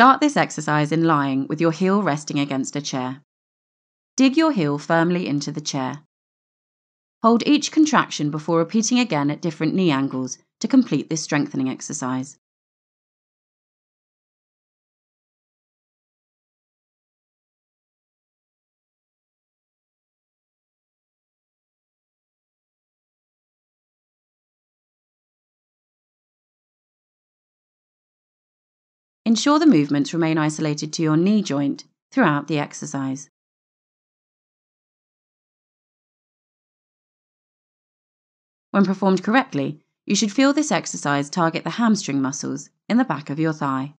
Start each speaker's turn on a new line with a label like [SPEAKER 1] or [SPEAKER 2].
[SPEAKER 1] Start this exercise in lying with your heel resting against a chair. Dig your heel firmly into the chair. Hold each contraction before repeating again at different knee angles to complete this strengthening exercise. Ensure the movements remain isolated to your knee joint throughout the exercise. When performed correctly, you should feel this exercise target the hamstring muscles in the back of your thigh.